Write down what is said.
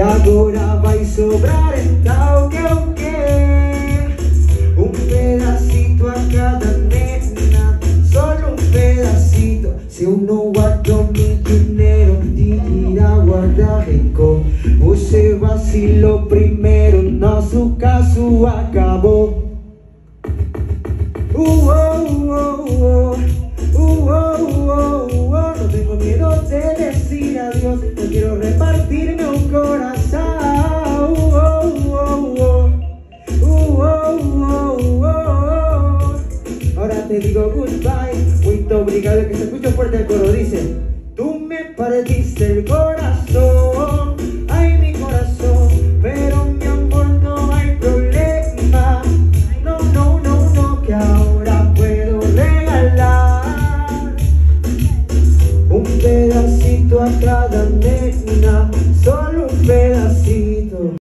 Que agora vai sobrar então que o que Un pedacito a cada nena Solo un pedacito. Se eu não guardo mi dinheiro De ir a guardar rencor Você vacilou primeiro Nosso caso acabou Uh, oh, oh, te digo goodbye. Muito obrigado que se escucha fuerte el coro. Dice Tú me partiste el corazón Ay mi corazón. Pero mi amor no hay problema. No, no, no, no Que ahora puedo regalar Un pedacito a cada nena. Solo un pedacito